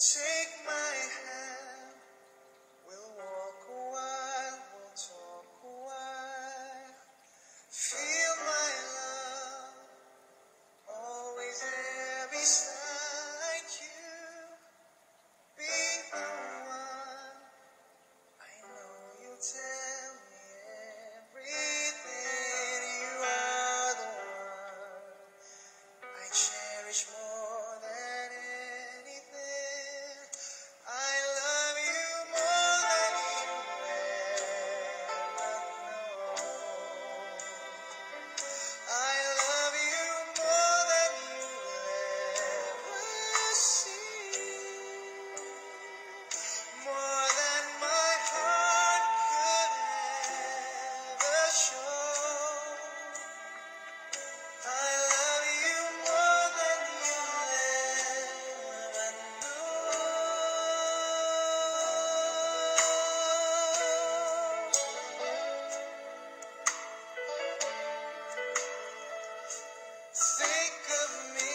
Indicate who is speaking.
Speaker 1: Take my hand, we'll walk a while, we'll talk a while. Feel my love, always there beside you. Be the one I know you'll take. of me.